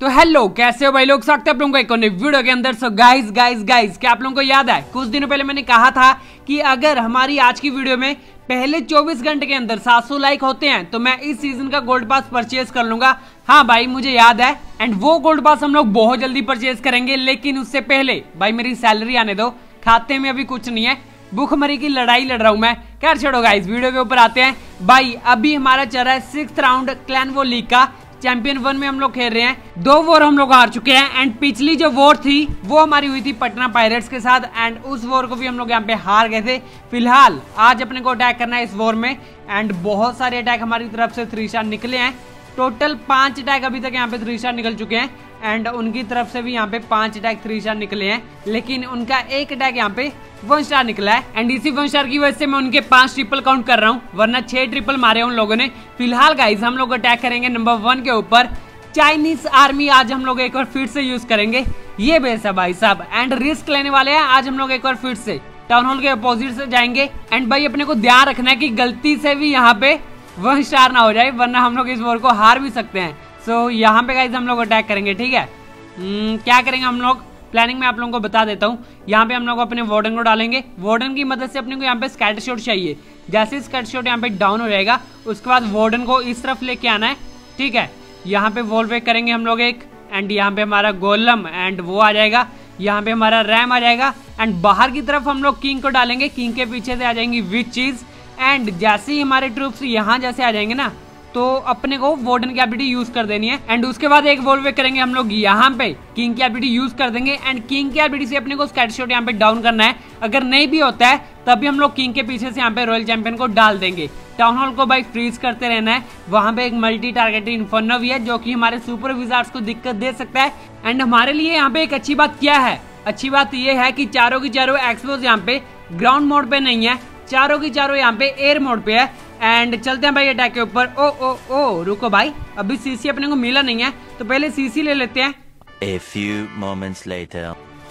तो हेलो कैसे हो भाई? लोग स्वागत है आप लोगों का एक वीडियो के अंदर। सो गाइस गाइस गाइस क्या आप लोगों को याद है? कुछ दिनों पहले मैंने कहा था कि अगर हमारी आज की वीडियो में पहले 24 घंटे के अंदर 700 लाइक होते हैं तो मैं इस सीज़न का गोल्ड पास परचेज कर लूँगा। हाँ भाई, मुझे याद है। एंड वो गोल्ड पास हम लोग बहुत जल्दी परचेज करेंगे, लेकिन उससे पहले भाई मेरी सैलरी आने दो। खाते में अभी कुछ नहीं है। भूखमरी की लड़ाई लड़ रहा हूँ मैं। खैर छोड़ो गाइस वीडियो के ऊपर आते हैं। भाई, अभी हमारा चल रहा है सिक्स राउंड क्लैन वो लीग का। चैंपियन वन में हम लोग खेल रहे हैं। दो वोर हम लोग हार चुके हैं। एंड पिछली जो वोर थी, वो हमारी हुई थी पटना पायरेट्स के साथ। एंड उस वोर को भी हम लोग यहाँ पे हार गए थे। फ़िलहाल, आज अपने को अटैक करना है इस वोर में। एंड बहुत सारे अटैक हमारी तरफ़ से थ्री स्टार निकले हैं। टोटल पाँच अटैक अभी तक यहाँ पे थ्री स्टार निकल चुके हैं। एंड उनकी तरफ़ से भी यहाँ पे पाँच अटैक थ्री स्टार निकले हैं। लेकिन उनका एक अटैक यहाँ पे वन स्टार निकला है। एंड इसी वन स्टार की वजह से मैं उनके पाँच ट्रिपल काउंट कर रहा हूँ, वरना छह ट्रिपल मारे उन लोगों ने। फ़िलहाल गाइज़ हम लोग अटैक करेंगे नंबर वन के ऊपर। चाइनीज़ आर्मी आज हम लोग एक बार फिर से यूज़ करेंगे। ये बेस है भाई साहब। एंड रिस्क लेने वाले हैं आज हम लोग एक बार फिर से। टाउन हॉल के अपोजिट से जाएँगे। एंड भाई, अपने को ध्यान रखना है कि गलती से भी यहाँ पे वन स्टार ना हो जाए, वरना हम लोग इस वॉर को हार भी सकते हैं। सो so, यहाँ पे गाइज़ हम लोग अटैक करेंगे ठीक है? Hmm, क्या करेंगे हम लोग? प्लानिंग में आप लोगों को बता देता हूँ। यहाँ पे हम लोग अपने वार्डन को डालेंगे। वार्डन की मदद से अपने को यहाँ पे स्कैटर शॉट चाहिए। जैसे स्कैटर शॉट यहाँ पे डाउन हो जाएगा उसके बाद वार्डन को इस तरफ़ लेके आना है ठीक है? यहाँ पे वॉल बैक करेंगे हम लोग एक एंड यहाँ पे हमारा गोलम एंड वो आ जाएगा। यहाँ पे हमारा रैम आ जाएगा एंड बाहर की तरफ़ हम लोग किंग को डालेंगे। किंग के पीछे से आ जाएँगी विच चीज़ एंड जैसे ही हमारे ट्रूप्स यहाँ जैसे आ जाएँगे ना तो अपने को वार्डन की एबिलिटी यूज़ कर देनी है। एंड उसके बाद एक वॉल करेंगे हम लोग यहाँ पे। किंग की एबिलिटी यूज़ कर देंगे। एंड किंग की एबिलिटी से अपने को स्कैट शॉट यहाँ पे डाउन करना है। अगर नहीं भी होता है, तभी हम लोग किंग के पीछे से यहाँ पे रॉयल चैंपियन को डाल देंगे। टाउन हॉल को भाई फ्रीज करते रहना है। वहाँ पे एक मल्टी टारगेटेड इन्फर्नो भी है, जो कि हमारे सुपर विजार्ड्स को दिक्कत दे सकता है। एंड हमारे लिए यहाँ पे एक अच्छी बात क्या है? अच्छी बात यह है कि चारों की चारों एक्सपोज यहाँ पे ग्राउंड मोड पे नहीं है। चारों की चारों यहाँ पे एयर मोड पे है। एंड चलते हैं भाई अटैक के ऊपर। ओ ओ ओ रुको भाई। अभी सीसी अपने को मिला नहीं है तो पहले सीसी ले लेते हैं। A few moments later.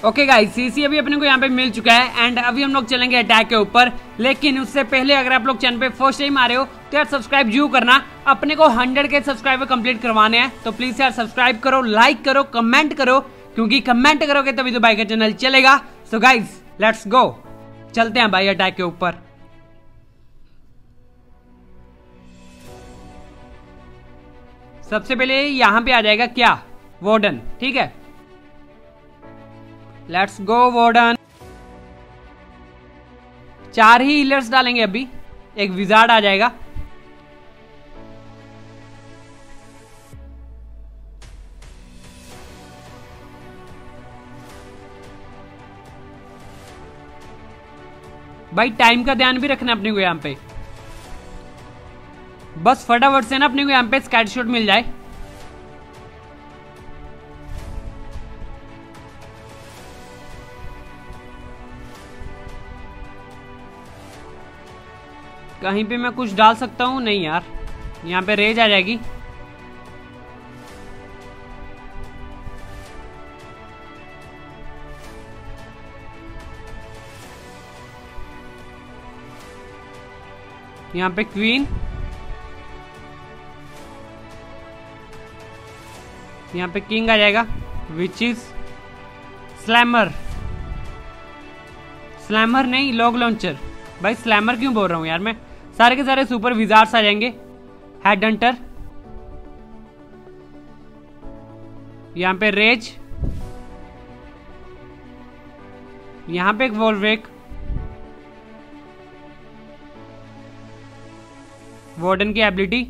Okay guys CC अभी अपने को यहाँ पे मिल चुका है एंड अभी हम लोग चलेंगे अटैक के ऊपर। लेकिन उससे पहले अगर आप लोग चैनल पे फ़र्स्ट टाइम आ रहे हो तो यार सब्सक्राइब ज़रूर करना। अपने को हंड्रेड के सब्सक्राइबर कंप्लीट करवाने हैं तो प्लीज़ यार सब्सक्राइब करो लाइक करो कमेंट करो। क्योंकि कमेंट करोगे तभी तो भाई का चैनल चलेगा। सो गाइज़ लेट्स गो चलते हैं भाई अटैक के ऊपर। सबसे पहले यहाँ पे आ जाएगा क्या? वार्डन, ठीक है? Let's go warden. चार ही हीलर्स डालेंगे अभी। एक विजार्ड आ जाएगा। भाई टाइम का ध्यान भी रखना अपने को यहाँ पे। बस फटाफट से ना अपने को यहाँ पे स्कैट शॉट मिल जाए। कहीं पे मैं कुछ डाल सकता हूँ? नहीं यार, यहाँ पे रेज आ जाएगी। यहाँ पे क्वीन यहाँ पे किंग आ जाएगा विच इज़ स्लैमर स्लैमर नहीं लॉग लॉन्चर भाई स्लैमर क्यों बोल रहा हूँ यार मैं? सारे के सारे सुपर विजार्स आ जाएँगे. हेड हंटर यहाँ पे रेज यहाँ पे एक वॉलवेक वार्डन की एबिलिटी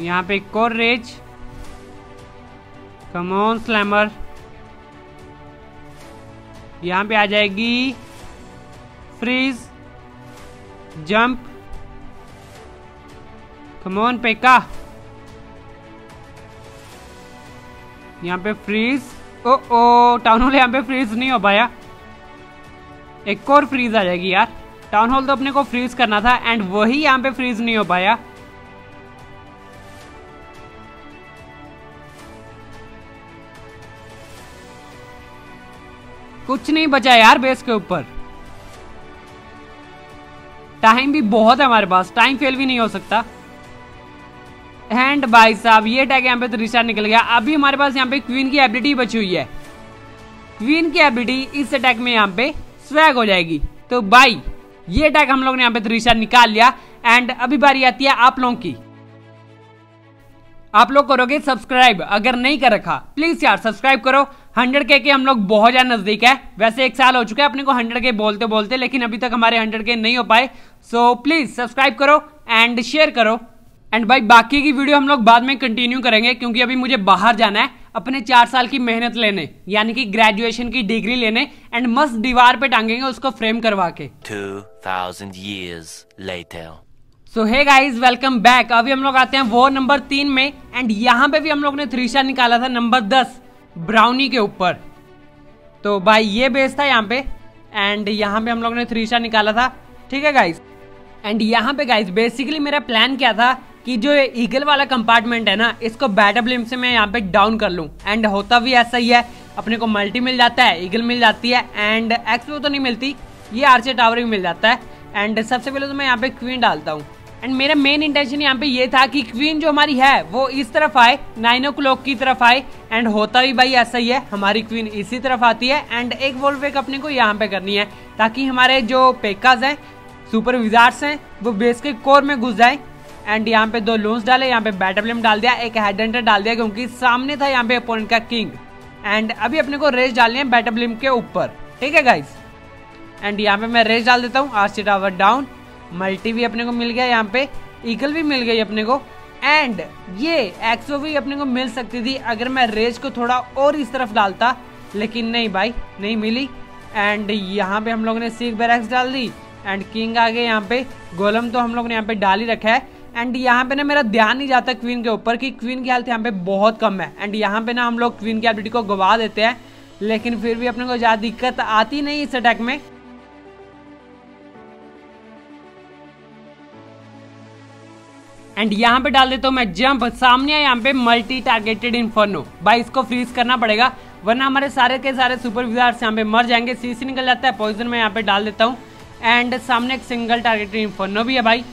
यहाँ पे एक और रेज कमोन स्लैमर यहाँ पे आ जाएगी। फ्रीज जंप कमोन पेका यहाँ पे फ्रीज ओ ओ टाउन हॉल यहाँ पे फ्रीज नहीं हो पाया। एक और फ्रीज आ जाएगी यार। टाउन हॉल तो अपने को फ्रीज करना था एंड वही यहाँ पे फ्रीज नहीं हो पाया। कुछ नहीं बचा यार बेस के ऊपर। टाइम भी बहुत है हमारे पास। टाइम फेल भी नहीं हो सकता। एंड भाई साहब, ये टैग यहाँ पे तो रिचार्ज निकल गया। अभी हमारे पास यहाँ पे क्वीन की एबिलिटी बची हुई है। क्वीन की एबिलिटी इस अटैक में यहाँ पे स्वैग हो जाएगी। तो भाई, ये अटैक हम लोग ने यहाँ पे त्रिशा निकाल लिया। एंड अभी बारी आती है आप लोगों की। आप लोग करोगे सब्सक्राइब। अगर नहीं कर रखा प्लीज़ यार, सब्सक्राइब करो। हंड्रेड के हम लोग बहुत ज़्यादा नज़दीक है। वैसे एक साल हो चुका है अपने को हंड्रेड के बोलते बोलते, लेकिन अभी तक हमारे हंड्रेड के नहीं हो पाए। सो प्लीज़ सब्सक्राइब करो एंड शेयर करो। एंड भाई, बाकी की वीडियो हम लोग बाद में कंटिन्यू करेंगे, क्योंकि अभी मुझे बाहर जाना है अपने चार साल की मेहनत लेने, यानी कि ग्रेजुएशन की डिग्री लेने एंड मस्त दीवार पे टांगेंगे उसको फ्रेम करवा के। 2000 years later. So hey guys welcome back अभी हम लोग आते हैं वो नंबर तीन में एंड यहाँ पे भी हम लोग ने थ्रीशा निकाला था नंबर दस ब्राउनी के ऊपर. तो भाई, ये बेस था यहाँ पे एंड यहाँ पे हम लोग ने थ्री थ्रीशा निकाला था. ठीक है गाइज़ एंड यहाँ पे गाइज़ बेसिकली मेरा प्लान क्या था कि जो ईगल वाला कंपार्टमेंट है ना, इसको बैटर ब्लिम से मैं यहाँ पे डाउन कर लूँ. एंड होता भी ऐसा ही है, अपने को मल्टी मिल जाता है ईगल मिल जाती है एंड एक्सपो तो नहीं मिलती, ये आर्चे टावर भी मिल जाता है. एंड सबसे पहले तो मैं यहाँ पे क्वीन डालता हूँ. एंड मेरा मेन इंटेंशन यहाँ पे ये था कि क्वीन जो हमारी है, वो इस तरफ़ आए नाइन ओ की तरफ़ आए एंड होता भी भाई ऐसा ही है, हमारी क्वीन इसी तरफ़ आती है एंड एक वोल्ट वेक अपने को यहाँ पे करनी है, ताकि हमारे जो पेकाज हैं सुपर विजार्ड्स हैं, वो बेस के कोर में घुस जाए एंड यहाँ पे दो लोन्स डाले, यहाँ पे बैटरफ्लेम डाल दिया, एक हेड एंटर डाल दिया, क्योंकि सामने था यहाँ पे अपोनेंट का किंग एंड अभी अपने को रेस डालनी है बैटरफ्लेम के ऊपर. ठीक है गाइस एंड यहाँ पे मैं रेस डाल देता हूँ R C tower down multi भी अपने को मिल गया, यहाँ पे ईगल भी मिल गई अपने को एंड ये एक्सो भी अपने को मिल सकती थी अगर मैं रेज को थोड़ा और इस तरफ़ डालता, लेकिन नहीं भाई, नहीं मिली। एंड यहाँ पे हम लोग ने सीख बैरक्स डाल दी एंड किंग आ गए यहाँ पे गोलम तो हम लोग ने यहाँ पे डाल ही रखा है। एंड यहाँ पे ना मेरा ध्यान नहीं जाता क्वीन के ऊपर कि क्वीन की हेल्थ यहाँ पे बहुत कम है। एंड यहाँ पे ना हम लोग क्वीन की एबिलिटी को गवा देते हैं, लेकिन फिर भी अपने को ज़्यादा दिक्कत आती नहीं इस अटैक में। एंड यहाँ पे डाल देता हूँ मैं जंप सामने यहाँ पे मल्टी टारगेटेड इन्फर्नो भाई, इसको फ्रीज करना पड़ेगा, वरना हमारे सारे के सारे सुपर विजार्स यहाँ पे मर जाएँगे। सीसी निकल जाता है पॉइजन में यहाँ पे डाल देता हूँ। एंड सामने एक सिंगल टारगेटेड इन्फर्नो भी है भाई।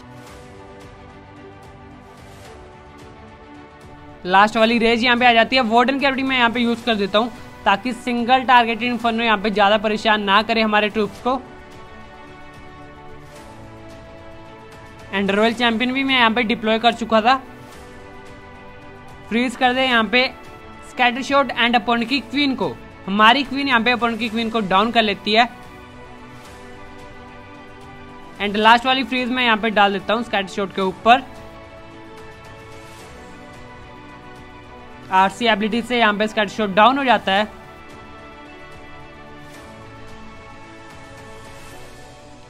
लास्ट वाली रेज यहाँ पे आ जाती है। वार्डन की एबिलिटी मैं यहाँ पे यूज़ कर देता हूँ, ताकि सिंगल टारगेटेड इन्फर्नो यहाँ पे ज़्यादा परेशान ना करे हमारे ट्रूप्स को। एंड रॉयल चैंपियन भी मैं यहाँ पे डिप्लॉय कर चुका था। फ्रीज कर दे यहाँ पे स्कैटर शॉट एंड अपॉन की क्वीन को। हमारी क्वीन यहाँ पे अपॉन की क्वीन को डाउन कर लेती है। एंड लास्ट वाली फ्रीज मैं यहाँ पे डाल देता हूँ स्कैटर शॉट के ऊपर। आरसी एबिलिटी से यहाँ पे स्कैटर शॉट डाउन हो जाता है।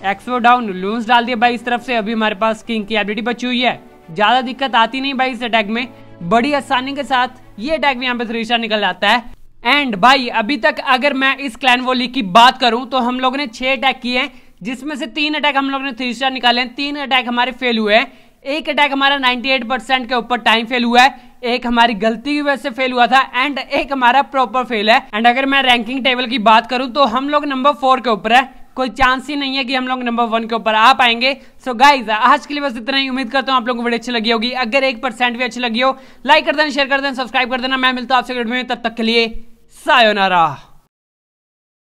एक्सो डाउन लूंस डाल दिए भाई इस तरफ़ से। अभी हमारे पास किंग की एबिलिटी बची हुई है। ज़्यादा दिक्कत आती नहीं भाई इस अटैक में। बड़ी आसानी के साथ ये अटैक भी यहाँ पे थ्री निकल जाता है। एंड भाई, अभी तक अगर मैं इस क्लैन वोली की बात करूँ तो हम लोगों ने छह अटैक किए हैं, जिसमें से तीन अटैक हम लोगों ने थ्री स्टार निकाले हैं। तीन अटैक हमारे फेल हुए हैं। एक अटैक हमारा 98 परसेंट के ऊपर टाइम फेल हुआ है। एक हमारी गलती की वजह से फेल हुआ था एंड एक हमारा प्रॉपर फेल है। एंड अगर मैं रैंकिंग टेबल की बात करूँ तो हम लोग नंबर फोर के ऊपर है। कोई चांस ही नहीं है कि हम लोग नंबर वन के ऊपर आ पाएँगे। सो so गाइज़ आज के लिए बस इतना ही। उम्मीद करता हूँ आप लोगों को वीडियो अच्छी लगी होगी। अगर एक परसेंट भी अच्छी लगी हो लाइक कर देना शेयर कर देना सब्सक्राइब कर देना। मैं मिलता हूँ आपसे वीडियो में। तब तक के लिए सायोनारा